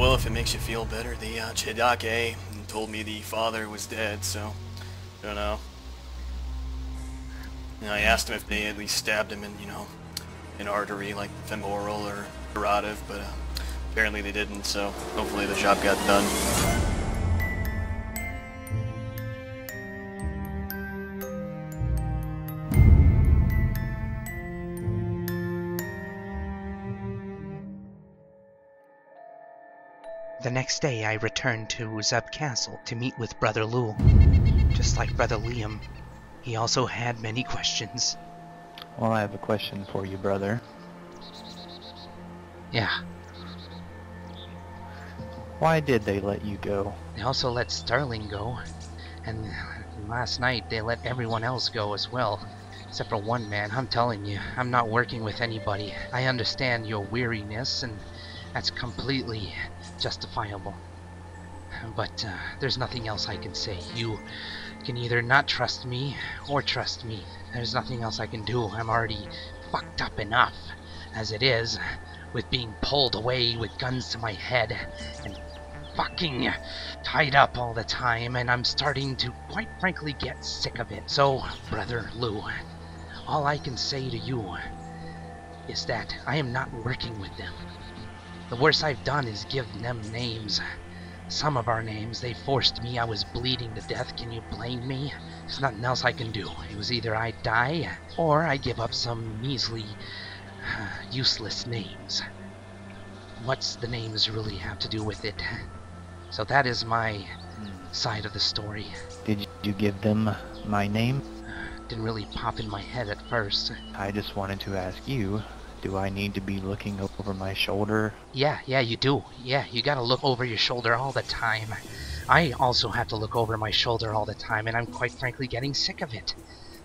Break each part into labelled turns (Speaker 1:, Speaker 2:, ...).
Speaker 1: Well, if it makes you feel better, the uh, Chidake told me the father was dead, so I don't know. And I asked him if they at least stabbed him in, you know, an artery like femoral or carotid, but uh, apparently they didn't, so hopefully the job got done.
Speaker 2: The next day I returned to Zub Castle to meet with Brother Lou. Just like Brother Liam, he also had many questions.
Speaker 3: Well, I have a question for you, brother.
Speaker 2: Yeah,
Speaker 3: Why did they let you go?
Speaker 2: they also let Starling go. And last night they let everyone else go as well. Except for one man, I'm telling you, I'm not working with anybody. I understand your weariness, and that's completely justifiable. But uh, there's nothing else I can say. You can either not trust me or trust me. There's nothing else I can do. I'm already fucked up enough as it is with being pulled away with guns to my head and fucking tied up all the time and I'm starting to quite frankly get sick of it. So, brother Lou, all I can say to you is that I am not working with them. The worst I've done is give them names. Some of our names, they forced me. I was bleeding to death. Can you blame me? There's nothing else I can do. It was either I die, or I give up some measly, useless names. What's the names really have to do with it? So that is my side of the story.
Speaker 3: Did you give them my name?
Speaker 2: Didn't really pop in my head at first.
Speaker 3: I just wanted to ask you, do I need to be looking over my shoulder?
Speaker 2: Yeah, yeah, you do. Yeah, you gotta look over your shoulder all the time. I also have to look over my shoulder all the time, and I'm quite frankly getting sick of it.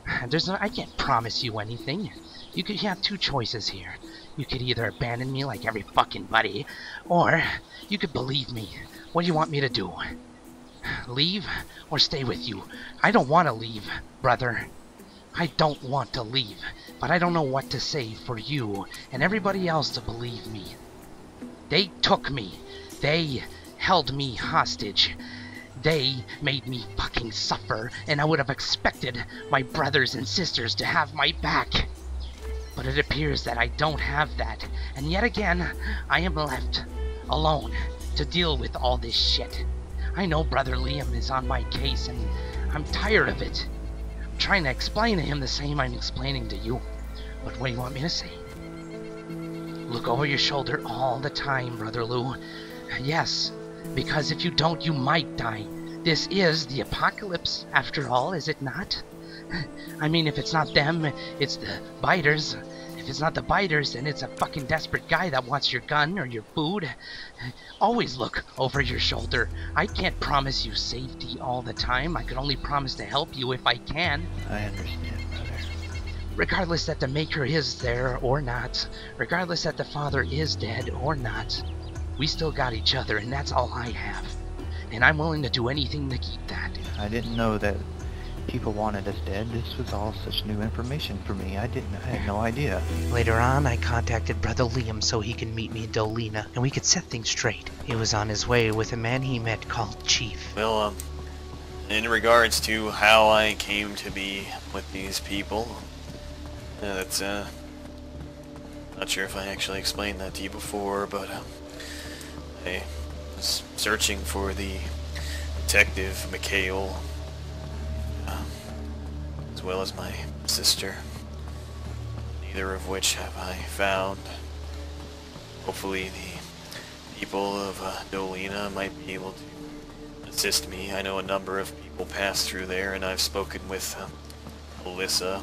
Speaker 2: There's no, I can't promise you anything. You could you have two choices here. You could either abandon me like every fucking buddy, or you could believe me. What do you want me to do? Leave or stay with you? I don't want to leave, brother. I don't want to leave, but I don't know what to say for you and everybody else to believe me. They took me. They held me hostage. They made me fucking suffer, and I would have expected my brothers and sisters to have my back. But it appears that I don't have that, and yet again, I am left alone to deal with all this shit. I know Brother Liam is on my case, and I'm tired of it. I'm trying to explain to him the same I'm explaining to you. But what do you want me to say? Look over your shoulder all the time, Brother Lou. Yes, because if you don't, you might die. This is the apocalypse, after all, is it not? I mean, if it's not them, it's the biters. If it's not the biters, then it's a fucking desperate guy that wants your gun or your food. Always look over your shoulder. I can't promise you safety all the time. I can only promise to help you if I can.
Speaker 3: I understand, brother.
Speaker 2: Regardless that the Maker is there or not, regardless that the Father is dead or not, we still got each other, and that's all I have. And I'm willing to do anything to keep that.
Speaker 3: I didn't know that people wanted us dead. This was all such new information for me. I didn't. I had no idea.
Speaker 2: Later on, I contacted Brother Liam so he can meet me in Dolina, and we could set things straight. He was on his way with a man he met called Chief.
Speaker 1: Well, um, in regards to how I came to be with these people, uh, that's, uh, not sure if I actually explained that to you before, but, um, I was searching for the detective, Mikhail, um, as well as my sister, neither of which have I found. Hopefully the people of uh, Dolina might be able to assist me. I know a number of people pass through there, and I've spoken with um, Alyssa.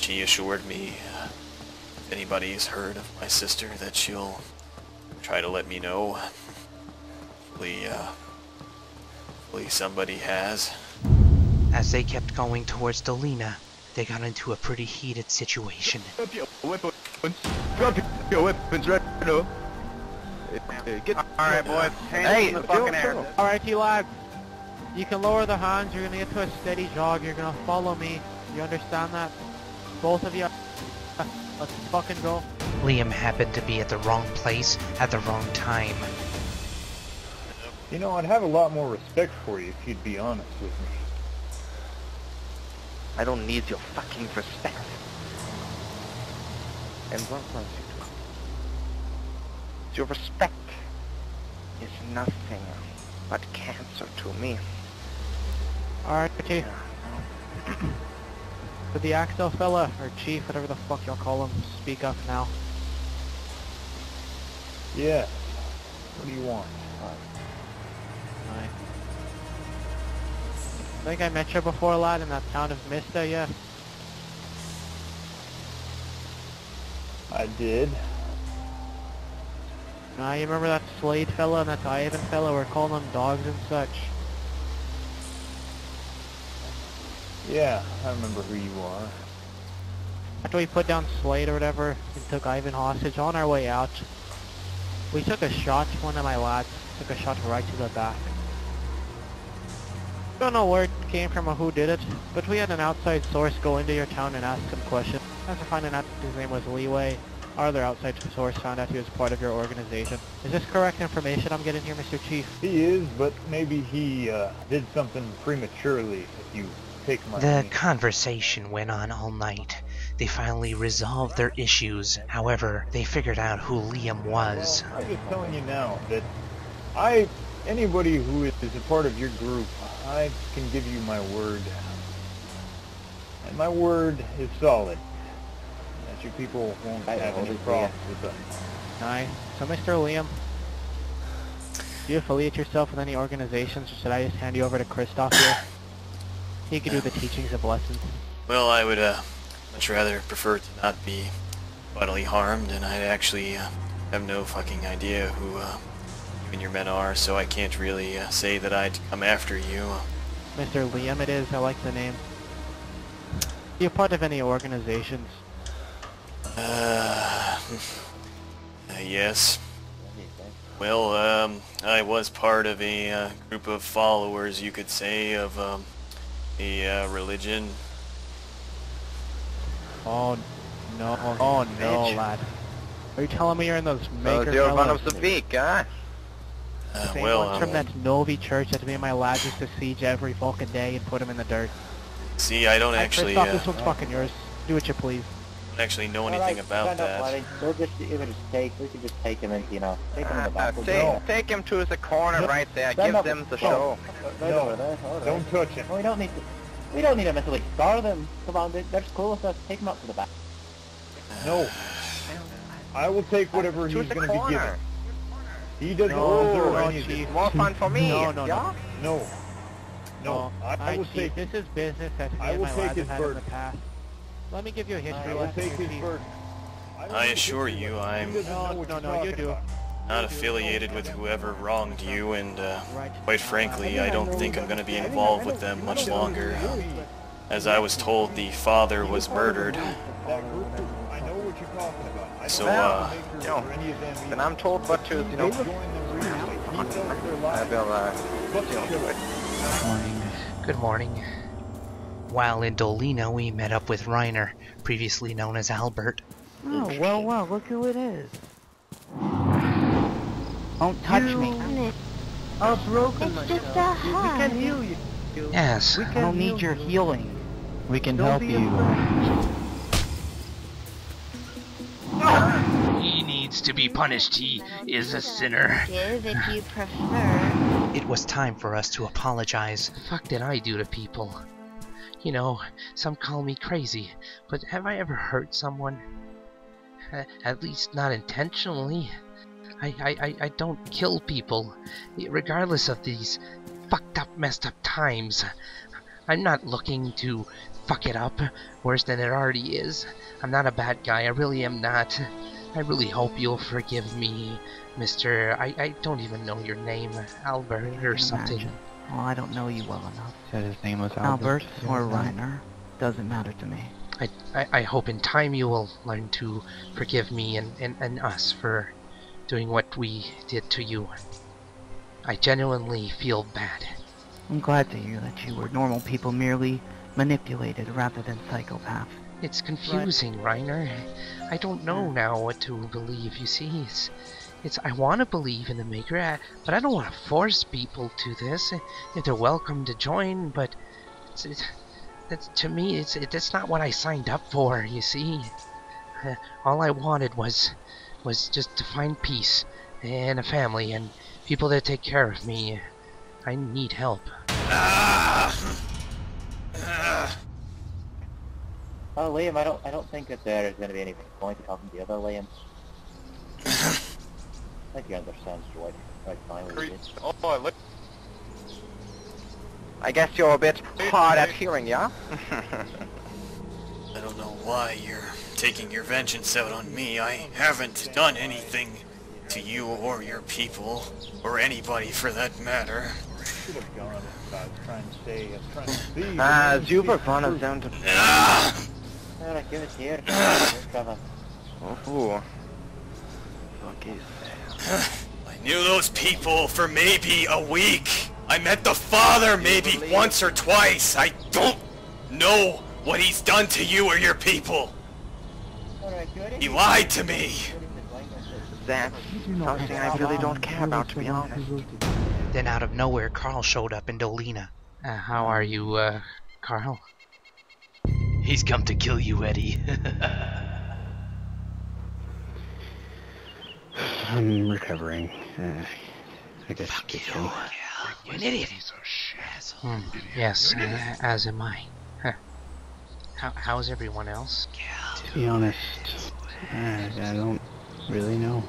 Speaker 1: She assured me uh, if anybody has heard of my sister that she'll try to let me know. Hopefully, uh, hopefully somebody has.
Speaker 2: As they kept going towards Dolina, they got into a pretty heated situation.
Speaker 4: Drop your weapons. Drop your weapons right now. Hey, Get
Speaker 5: Alright, boys. Hands
Speaker 4: Hey,
Speaker 5: in the fucking air.
Speaker 6: Alright, you lads. You can lower the hands, you're gonna get to a steady jog, you're gonna follow me. You understand that? Both of you. Let's fucking go.
Speaker 2: Liam happened to be at the wrong place at the wrong time.
Speaker 4: You know, I'd have a lot more respect for you if you'd be honest with me.
Speaker 3: I don't need your fucking respect. And what was it? Your respect is nothing but cancer to me.
Speaker 6: Archie. The Axel fella, or chief, whatever the fuck y'all call him, speak up now?
Speaker 4: Yeah. What do you want?
Speaker 6: I think I met you before, lad, in that town of Msta, yeah?
Speaker 4: I did.
Speaker 6: Nah, you remember that Slade fella and that Ivan fella? We're calling them dogs and such.
Speaker 4: Yeah, I remember who you are.
Speaker 6: After we put down Slade or whatever and took Ivan hostage, on our way out, we took a shot, one of my lads took a shot right to the back. Don't know where it came from or who did it, but we had an outside source go into your town and ask some questions. After finding out his name was Leeway, our other outside source found out he was part of your organization. Is this correct information I'm getting here, Mr. Chief?
Speaker 4: He is, but maybe he uh, did something prematurely if you take my
Speaker 2: The
Speaker 4: meaning.
Speaker 2: conversation went on all night. They finally resolved their issues. However, they figured out who Liam was.
Speaker 4: Well, I'm just telling you now that I, anybody who is a part of your group, I can give you my word. And my word is solid. That you people won't
Speaker 3: I
Speaker 4: have any
Speaker 3: it for
Speaker 4: problems with them.
Speaker 6: Aye. So, Mr. Liam, do you affiliate yourself with any organizations, or should I just hand you over to Christoph here? He could do the teachings of lessons.
Speaker 1: Well, I would uh, much rather prefer to not be bodily harmed, and I actually uh, have no fucking idea who uh, you and your men are, so I can't really uh, say that I'd come after you.
Speaker 6: Mr. Liam it is, I like the name. Are you part of any organizations?
Speaker 1: Uh, uh, yes. Well, um, I was part of a uh, group of followers, you could say, of um, a uh, religion.
Speaker 6: Oh, no. Oh, no,
Speaker 3: Bitch.
Speaker 6: lad. Are you telling me you're in those
Speaker 3: So
Speaker 6: maker
Speaker 3: you're one
Speaker 6: fellas?
Speaker 3: of the weak, huh?
Speaker 1: Uh,
Speaker 6: Same
Speaker 1: well,
Speaker 6: ones from
Speaker 1: um,
Speaker 6: that Novi church that me and my lads used to siege every fucking day and put him in the dirt.
Speaker 1: see, I don't
Speaker 6: Alright,
Speaker 1: actually,
Speaker 6: Christoph,
Speaker 1: uh,
Speaker 6: this one's fucking yours. Do what you please.
Speaker 1: Don't actually know anything about that.
Speaker 5: We'll just either just take, we could just take him and, you know, take him in the
Speaker 3: Uh,
Speaker 5: back. We'll
Speaker 3: take,
Speaker 5: go.
Speaker 3: take him to the corner right there.
Speaker 5: Stand
Speaker 3: Give
Speaker 5: up.
Speaker 3: them the
Speaker 5: Oh,
Speaker 3: show.
Speaker 5: Right
Speaker 4: No,
Speaker 5: over there. All right.
Speaker 4: Don't touch him.
Speaker 5: We don't need to. We don't need to mentally scar them. Come on, they- they're cool with us. Take them up to the back.
Speaker 4: No. I will take whatever
Speaker 3: To
Speaker 4: he's going to be given.
Speaker 3: corner.
Speaker 4: He doesn't
Speaker 6: No,
Speaker 4: deserve
Speaker 6: no,
Speaker 4: any of
Speaker 6: Chief.
Speaker 4: this.
Speaker 3: More fun for me.
Speaker 6: No, no, no.
Speaker 3: yeah?
Speaker 4: No. No. I, I
Speaker 6: Alright,
Speaker 4: will
Speaker 6: Chief,
Speaker 4: take.
Speaker 6: This is business that
Speaker 4: I
Speaker 6: and
Speaker 4: will
Speaker 6: my
Speaker 4: take
Speaker 6: lads
Speaker 4: his
Speaker 6: have had in the past. Let me give you a history
Speaker 4: I will
Speaker 6: lesson
Speaker 4: take
Speaker 6: here,
Speaker 4: his
Speaker 6: Chief.
Speaker 4: burden. will
Speaker 1: I
Speaker 4: take
Speaker 1: assure you. I'm-
Speaker 4: doesn't
Speaker 6: No, no, no, you do.
Speaker 1: Not affiliated with whoever wronged you, and uh, quite frankly, I don't think I'm going to be involved with them much longer. As I was told, the father was murdered.
Speaker 4: I know what you're talking about. I
Speaker 1: So,
Speaker 4: don't
Speaker 1: uh,
Speaker 3: you know,
Speaker 4: for any of them
Speaker 3: Then. I'm told what to, you know,
Speaker 4: They join them recently. He felt their
Speaker 3: I
Speaker 4: lives.
Speaker 3: will, uh,
Speaker 4: But
Speaker 3: you know, do it. Morning.
Speaker 2: Good morning. While in Dolina, we met up with Reiner, previously known as Albert.
Speaker 7: Oh, well, well, look who it is. Don't touch me.
Speaker 8: It's,
Speaker 7: I'm broken
Speaker 8: it's just a hug.
Speaker 7: We can heal you.
Speaker 2: Yes,
Speaker 7: I don't need your healing.
Speaker 3: We can
Speaker 7: Don't be afraid.
Speaker 2: he needs to be punished. He is a sinner.
Speaker 8: Give if you prefer.
Speaker 2: It was time for us to apologize. The fuck did I do to people? You know, some call me crazy, but have I ever hurt someone? At least not intentionally. I, I, I, I don't kill people, regardless of these fucked up, messed up times. I'm not looking to fuck it up worse than it already is. I'm not a bad guy, I really am not. I really hope you'll forgive me, Mr. I, I don't even know your name, Albert or something.
Speaker 7: imagine. Well, I don't know you well enough.
Speaker 3: Said his name was
Speaker 7: Albert
Speaker 3: Albert.
Speaker 7: or Reiner. Doesn't matter to me.
Speaker 2: I, I, I hope in time you will learn to forgive me and, and, and us for doing what we did to you. I genuinely feel bad.
Speaker 7: I'm glad to hear that you were normal people merely manipulated rather than psychopaths.
Speaker 2: It's confusing, Reiner. I don't know now what to believe. You see, it's, it's I want to believe in the Maker, but I don't want to force people to this. If they're welcome to join, but it's, it's, to me, it's it, that's not what I signed up for. You see, uh, all I wanted was was just to find peace and a family and people that take care of me. I need help.
Speaker 5: Oh, Liam, I don't, I don't think that there is going to be any point to talking to the other Liam. I think he understands Droid. Right, fine with it.
Speaker 3: Oh, I look. I guess you're a bit hard at hearing, yeah?
Speaker 1: I don't know why you're taking your vengeance out on me. I haven't done anything to you or your people, or anybody for that matter.
Speaker 4: Should have gone as I was trying to say. I was trying to see.
Speaker 3: As you were brought us down to...
Speaker 1: Ah!
Speaker 5: Alright, give it here.
Speaker 3: Oh. Fuck is that?
Speaker 1: I knew those people for maybe a week. I met the father maybe once or twice. I don't know what he's done to you or your people. He lied to me.
Speaker 3: That's something I really don't care about, to be honest.
Speaker 2: Then out of nowhere, Carl showed up in Dolina. Uh, how are you, uh, Carl?
Speaker 9: He's come to kill you, Eddy.
Speaker 10: I'm recovering. Uh, I guess.
Speaker 9: Fuck
Speaker 10: you
Speaker 9: you.
Speaker 10: can-
Speaker 9: You're an idiot.
Speaker 2: Hmm, yes, uh, as am I. Huh. How, how's everyone else?
Speaker 10: To be honest, I, I don't really know.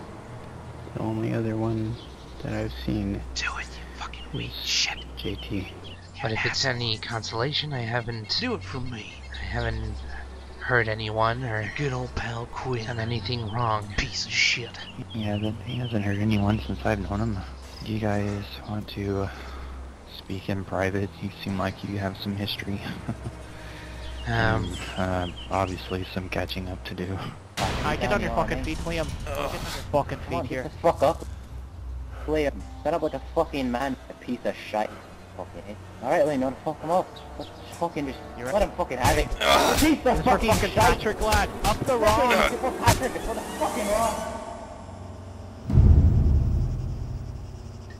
Speaker 10: The only other one that I've seen,
Speaker 9: Do it, you fucking weak shit.
Speaker 10: JT.
Speaker 2: But if it's any consolation, I haven't,
Speaker 9: Do it for me.
Speaker 2: I haven't hurt anyone or
Speaker 9: Good old pal Quinn.
Speaker 2: done anything wrong.
Speaker 9: Piece of shit.
Speaker 10: He hasn't, he hasn't hurt anyone since I've known him. Do you guys want to uh, speak in private? You seem like you have some history.
Speaker 2: Um,
Speaker 10: uh, obviously some catching up to do.
Speaker 6: Alright, get on your fucking feet, Liam. Get on your fucking
Speaker 5: Come on,
Speaker 6: feet
Speaker 5: get
Speaker 6: here.
Speaker 5: the fuck up. Liam, stand up like a fucking man, a piece of shit. Fucking hit. Alright, Liam, you wanna fuck him up? Just fucking just,
Speaker 6: You're
Speaker 5: let him fucking have it.
Speaker 1: Ugh.
Speaker 5: Piece of fucking
Speaker 6: fucking
Speaker 5: shit.
Speaker 6: Patrick, lad. Up the wrong.
Speaker 5: Patrick, it's for the fucking wrong.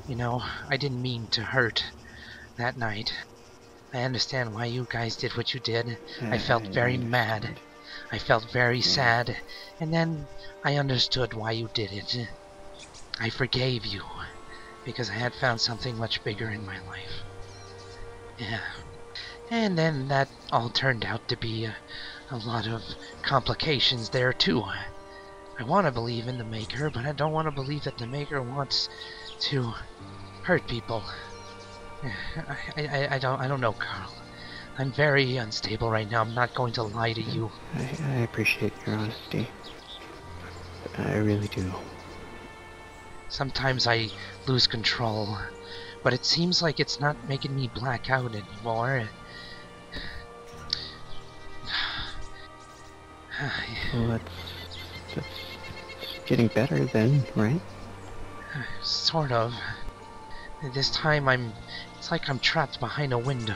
Speaker 2: you know, I didn't mean to hurt that night. I understand why you guys did what you did. I felt very hmm. mad. I felt very hmm. sad. And then I understood why you did it. I forgave you. Because I had found something much bigger in my life. Yeah. And then that all turned out to be a, a lot of complications there too. I want to believe in the Maker, but I don't want to believe that the Maker wants to hurt people. I, I, I don't I don't know, Carl. I'm very unstable right now. I'm not going to lie to you.
Speaker 10: I, I appreciate your honesty. I really do.
Speaker 2: Sometimes I lose control, but it seems like it's not making me black out anymore.
Speaker 10: Well, that's, that's getting better then, right?
Speaker 2: Sort of. This time I'm. It's like I'm trapped behind a window.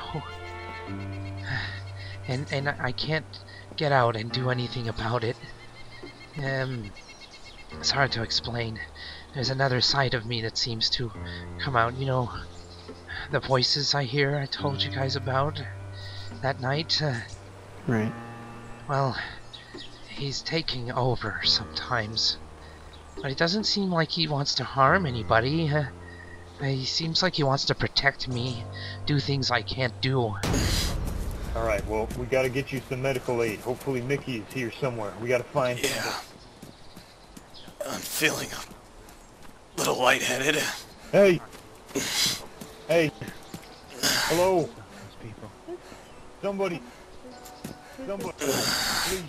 Speaker 2: And, and I can't get out and do anything about it. Um. It's hard to explain. There's another side of me that seems to come out, you know. The voices I hear I told you guys about that night. Uh,
Speaker 10: Right.
Speaker 2: well, he's taking over sometimes. But it doesn't seem like he wants to harm anybody. Uh, he seems like he wants to protect me, do things I can't do.
Speaker 4: All right. Well, we got to get you some medical aid. Hopefully, Mickey is here somewhere. We got to find him.
Speaker 1: Yeah. I'm feeling a little lightheaded.
Speaker 4: Hey. Hey. Hello. Somebody. Somebody. Please.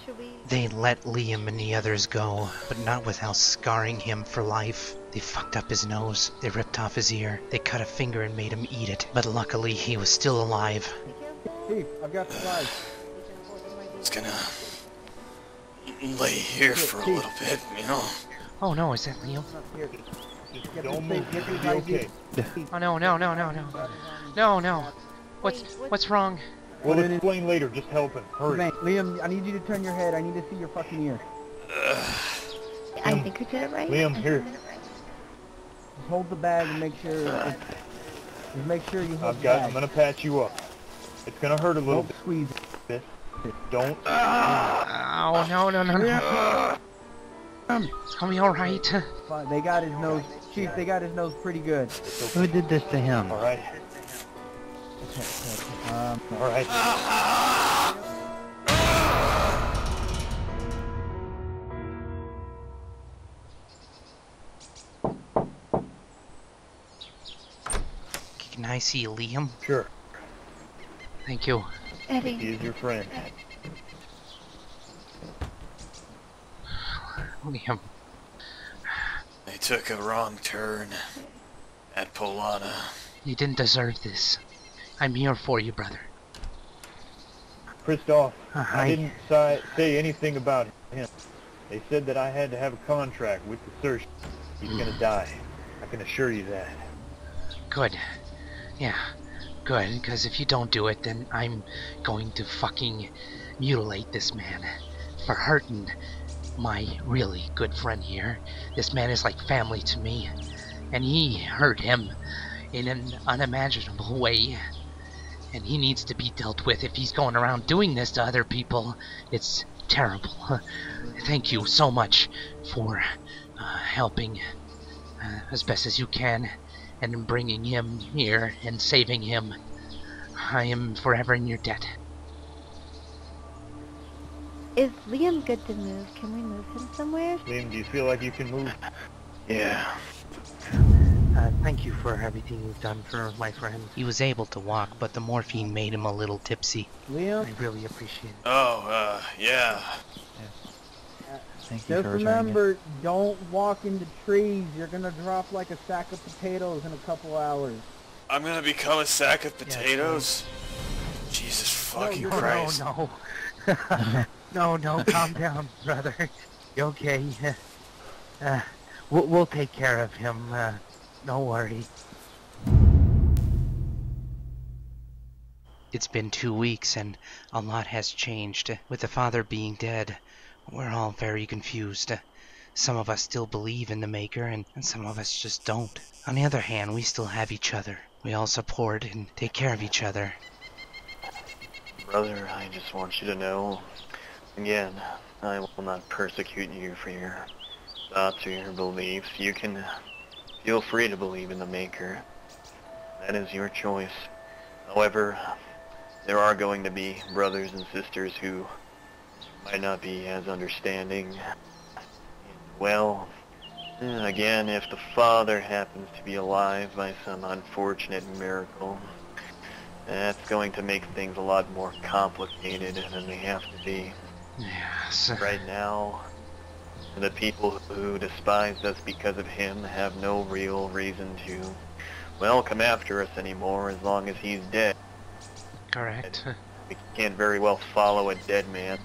Speaker 2: They let Liam and the others go, but not without scarring him for life. They fucked up his nose, they ripped off his ear, they cut a finger and made him eat it, but luckily he was still alive.
Speaker 11: Steve, I've got supplies.
Speaker 1: It's gonna lay here for a little bit, you know.
Speaker 2: Oh no, is that Liam?
Speaker 11: Here.
Speaker 4: Don't move.
Speaker 11: safe,
Speaker 4: You'll be okay.
Speaker 11: IVs.
Speaker 2: Oh no, no, no, no, no. No, no. What's what's wrong?
Speaker 4: We'll explain later. Just help him. Hurry.
Speaker 11: Man, Liam, I need you to turn your head. I need to see your fucking ear.
Speaker 8: I think we did it right.
Speaker 4: Liam,
Speaker 8: I think
Speaker 4: here.
Speaker 8: we did it right.
Speaker 11: Just hold the bag and make sure. It's, just make sure you hold
Speaker 4: I've
Speaker 11: the
Speaker 4: got.
Speaker 11: bag.
Speaker 4: I'm gonna patch you up. It's gonna hurt a little
Speaker 11: Don't squeeze.
Speaker 4: bit. Don't.
Speaker 2: Oh, no, no, no, no. It's gonna be alright.
Speaker 11: They got his nose, Chief. They got his nose pretty good.
Speaker 12: Who did this to him?
Speaker 4: All right.
Speaker 11: Um,
Speaker 4: All right.
Speaker 9: Can I see Liam?
Speaker 4: Sure.
Speaker 2: Thank you.
Speaker 4: He
Speaker 8: Eddy,
Speaker 4: is your friend.
Speaker 2: Liam.
Speaker 13: They took a wrong turn at Polana.
Speaker 2: You didn't deserve this. I'm here for you, brother.
Speaker 4: Christoph,
Speaker 2: Uh,
Speaker 4: I didn't si- say anything about him. They said that I had to have a contract with the search. He's gonna die. I can assure you that.
Speaker 2: Good. Yeah, good, because if you don't do it, then I'm going to fucking mutilate this man for hurting my really good friend here. This man is like family to me, and he hurt him in an unimaginable way. And he needs to be dealt with if he's going around doing this to other people. It's terrible. Thank you so much for uh, helping uh, as best as you can and bringing him here and saving him. I am forever in your debt.
Speaker 8: Is Liam good to move? Can we move him somewhere?
Speaker 4: Liam, do you feel like you can move?
Speaker 13: Yeah.
Speaker 9: Uh, thank you for everything you've done for my friend. He was able to walk, but the morphine made him a little tipsy.
Speaker 11: Liam,
Speaker 9: I really appreciate it.
Speaker 13: Oh, uh, yeah.
Speaker 12: Thank you
Speaker 11: just
Speaker 12: for returning it.
Speaker 11: remember, don't walk into trees. You're gonna drop like a sack of potatoes in a couple hours.
Speaker 13: I'm gonna become a sack of potatoes? Jesus fucking
Speaker 11: you're-
Speaker 13: Christ.
Speaker 9: No, no. no, no, calm down, brother. You okay? Uh, we'll, we'll take care of him. Uh, don't worry. It's been two weeks and a lot has changed. With the father being dead, we're all very confused. Some of us still believe in the Maker, and, and some of us just don't. On the other hand, we still have each other. We all support and take care of each other.
Speaker 1: Brother, I just want you to know, again, I will not persecute you for your thoughts or your beliefs. You can feel free to believe in the Maker. That is your choice. However, there are going to be brothers and sisters who might not be as understanding. Well, eh, again, if the father happens to be alive by some unfortunate miracle, that's going to make things a lot more complicated than they have to be.
Speaker 2: Yes.
Speaker 1: Right now, the people who despise us because of him have no real reason to, well, come after us anymore as long as he's dead.
Speaker 2: Correct.
Speaker 1: We can't very well follow a dead man.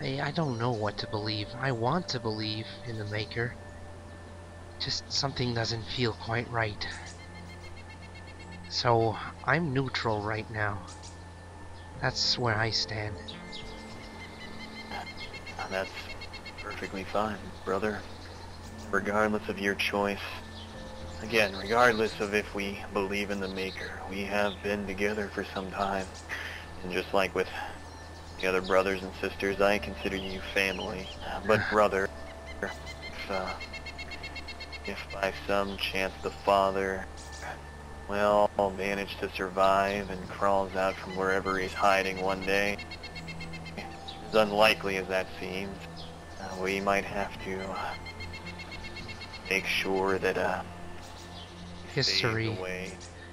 Speaker 2: I, I don't know what to believe. I want to believe in the Maker. Just something doesn't feel quite right. So, I'm neutral right now. That's where I stand.
Speaker 1: That's perfectly fine, brother. Regardless of your choice. Again, regardless of if we believe in the Maker, we have been together for some time. And just like with the other brothers and sisters, I consider you family. But brother, if, uh, if by some chance the father, well, managed to survive and crawls out from wherever he's hiding one day, unlikely as that seems, uh, we might have to uh, make sure that uh,
Speaker 2: History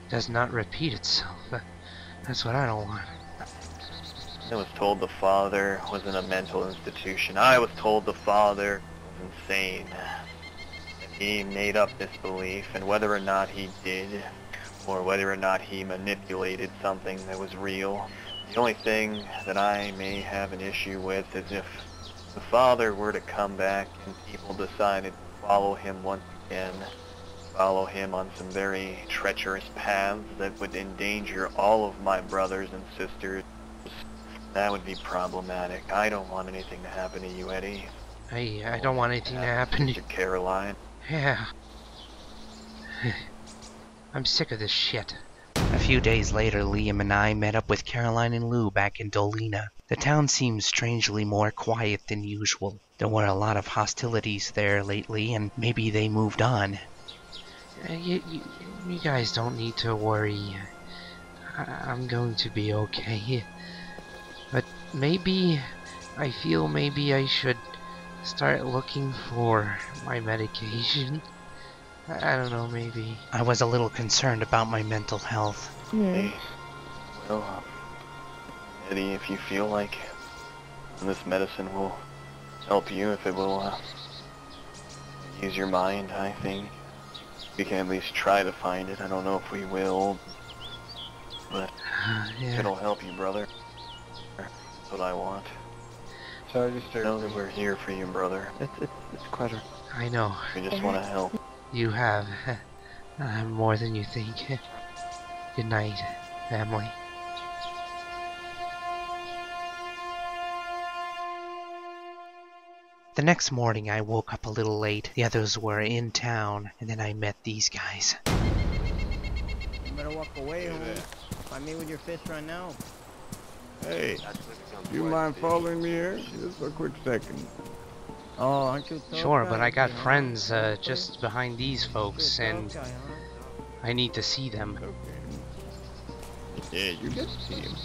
Speaker 2: does not repeat itself. That's what I don't want.
Speaker 1: I was told the father was in a mental institution. I was told the father was insane. He made up this belief, and whether or not he did, or whether or not he manipulated something that was real, the only thing that I may have an issue with is if the father were to come back and people decided to follow him once again, follow him on some very treacherous paths that would endanger all of my brothers and sisters that would be problematic. I don't want anything to happen to you, Eddy.
Speaker 2: I I don't want anything to happen to
Speaker 1: To Caroline.
Speaker 2: Yeah. I'm sick of this shit.
Speaker 9: A few days later, Liam and I met up with Caroline and Lou back in Dolina. The town seemed strangely more quiet than usual. There were a lot of hostilities there lately, and maybe they moved on.
Speaker 2: Uh, You, you, you guys don't need to worry. I, I'm going to be okay. But maybe, I feel maybe I should start looking for my medication. I, I don't know, maybe.
Speaker 9: I was a little concerned about my mental health.
Speaker 1: Hey, well, uh, Eddy, if you feel like this medicine will help you, if it will uh, use your mind, I think we can at least try to find it. I don't know if we will, but
Speaker 2: yeah.
Speaker 1: it'll help you, brother. That's what I want.
Speaker 3: So I just.
Speaker 1: Know that we're here for you, brother.
Speaker 3: It's it's it's Quadra.
Speaker 2: I know.
Speaker 1: We just want to help.
Speaker 2: You have uh, more than you think. Good night, family.
Speaker 9: The next morning, I woke up a little late. The others were in town, and then I met these guys.
Speaker 14: You better walk away, homie. Find me with your fist right now.
Speaker 15: Hey, you mind following me here? Just for a quick second.
Speaker 14: Oh, aren't you
Speaker 2: Sure, but I got
Speaker 14: Yeah.
Speaker 2: friends uh, just behind these folks, and
Speaker 14: tough guy, huh?
Speaker 2: I need to see them.
Speaker 15: Yeah, you get to see him.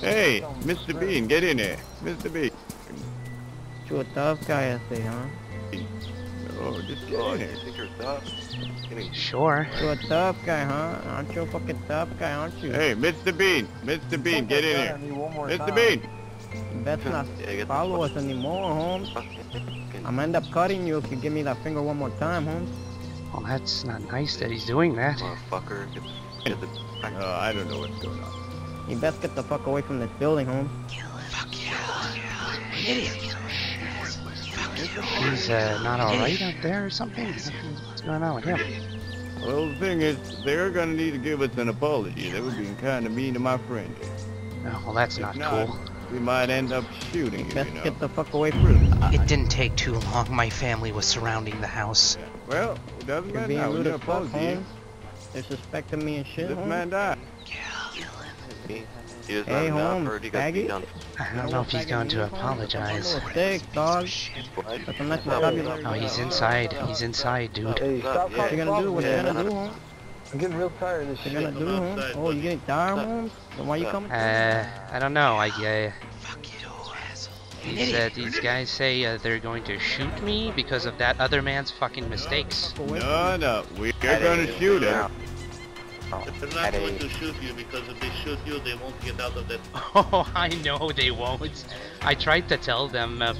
Speaker 15: Hey, Mr. Bean, get in here. Mr. Bean.
Speaker 14: You a tough guy, I say, huh?
Speaker 15: Oh, just get
Speaker 1: Oh,
Speaker 15: in
Speaker 1: you
Speaker 15: there.
Speaker 1: think you're tough?
Speaker 2: Sure.
Speaker 14: You a tough guy, huh? Aren't you a fucking tough guy, aren't you?
Speaker 15: Hey, Mr. Bean. Mr. Bean, get in here. Mr. Bean.
Speaker 14: You better not
Speaker 1: Yeah,
Speaker 14: follow us anymore, Holmes. I'm gonna end up cutting you if you give me that finger one more time, Holmes.
Speaker 2: Well, that's not nice that he's doing that.
Speaker 1: Motherfucker, get, get the...
Speaker 15: Oh, I don't know what's going on.
Speaker 14: You best get the fuck away from this building, Holmes. Fuck you. idiot.
Speaker 2: He's uh, not alright out there or something? What's going on with him?
Speaker 15: Well, the thing is, they're gonna need to give us an apology. They were being kind of mean to my friend.
Speaker 2: Oh, well, that's not
Speaker 15: not,
Speaker 2: cool.
Speaker 15: We might end up shooting you,
Speaker 14: Best
Speaker 15: you know.
Speaker 14: get the fuck away from
Speaker 9: It didn't take too long. My family was surrounding the house.
Speaker 15: Well, it doesn't
Speaker 14: You're
Speaker 15: matter
Speaker 14: being
Speaker 15: now. We
Speaker 14: rude
Speaker 15: need an
Speaker 14: fuck,
Speaker 15: apology.
Speaker 14: Holmes. They're suspecting me and shit,
Speaker 15: This
Speaker 14: Holmes.
Speaker 15: man died.
Speaker 1: He doesn't
Speaker 14: Hey,
Speaker 1: have enough,
Speaker 14: Holmes,
Speaker 1: he got beat
Speaker 14: faggot.
Speaker 2: I don't know if he's going to apologize.
Speaker 14: Mistakes, dog. That's a nice vocabulary.
Speaker 2: Oh, he's inside. He's inside, dude.
Speaker 3: Hey, stop
Speaker 14: What you gonna do? What you
Speaker 1: Yeah.
Speaker 14: gonna do, Holmes?
Speaker 3: I'm getting real tired of this
Speaker 14: What you
Speaker 3: shit.
Speaker 14: gonna do, Holmes? Oh, you getting tired, Holmes? Then why you coming?
Speaker 2: Uh, I don't know. I, uh... These, uh, these guys say uh, they're going to shoot me because of that other man's fucking mistakes.
Speaker 15: No, no, we're gonna shoot him.
Speaker 16: They're not going to shoot you because if they shoot you, they won't get out of that.
Speaker 2: Oh, I know they won't. I tried to tell them, uh,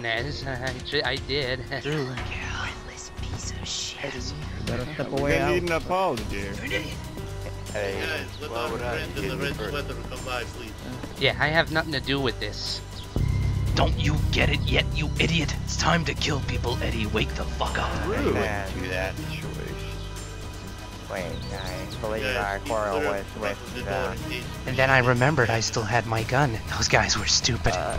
Speaker 2: Nez. I, I did.
Speaker 14: Better step
Speaker 15: We're
Speaker 14: away
Speaker 15: gonna need an apology.
Speaker 1: Hey,
Speaker 16: Guys, let
Speaker 1: why
Speaker 16: our
Speaker 1: would I
Speaker 16: friend in the
Speaker 1: get
Speaker 16: red sweater come by, please.
Speaker 2: yeah, I have nothing to do with this.
Speaker 9: Don't you get it yet, you idiot? It's time to kill people, Eddy. Wake the fuck up.
Speaker 15: Rude.
Speaker 3: Man,
Speaker 1: Do that situation.
Speaker 3: wait, I believe
Speaker 16: Guys,
Speaker 3: I quarrel
Speaker 16: clear
Speaker 3: with,
Speaker 16: the
Speaker 3: with, uh,
Speaker 9: And then I remembered I still had my gun. Those guys were stupid.
Speaker 3: uh,